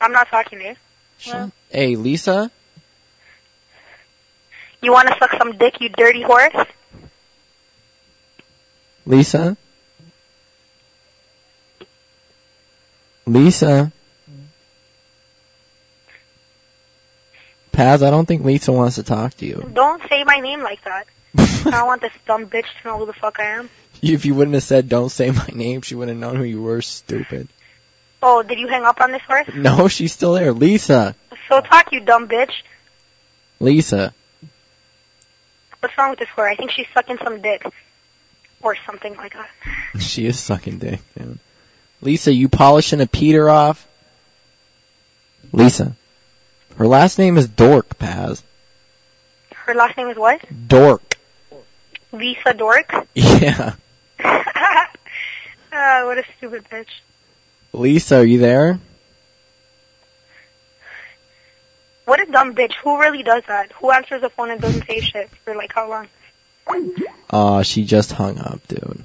I'm not talking to you. Hey, Lisa? You want to suck some dick, you dirty horse? Lisa? Lisa? Paz, I don't think Lisa wants to talk to you. Don't say my name like that. I don't want this dumb bitch to know who the fuck I am. if you wouldn't have said don't say my name, she wouldn't have known who you were, stupid. Oh, did you hang up on this horse? No, she's still there. Lisa! So talk, you dumb bitch. Lisa. What's wrong with this whore? I think she's sucking some dick. Or something like that. She is sucking dick, dude. Lisa, you polishing a Peter off? Lisa. Her last name is Dork, Paz. Her last name is what? Dork. Lisa Dork? Yeah. Ah, what a stupid bitch. Lisa, are you there? What a dumb bitch. Who really does that? Who answers the phone and doesn't say shit for like how long? Aw, she just hung up, dude.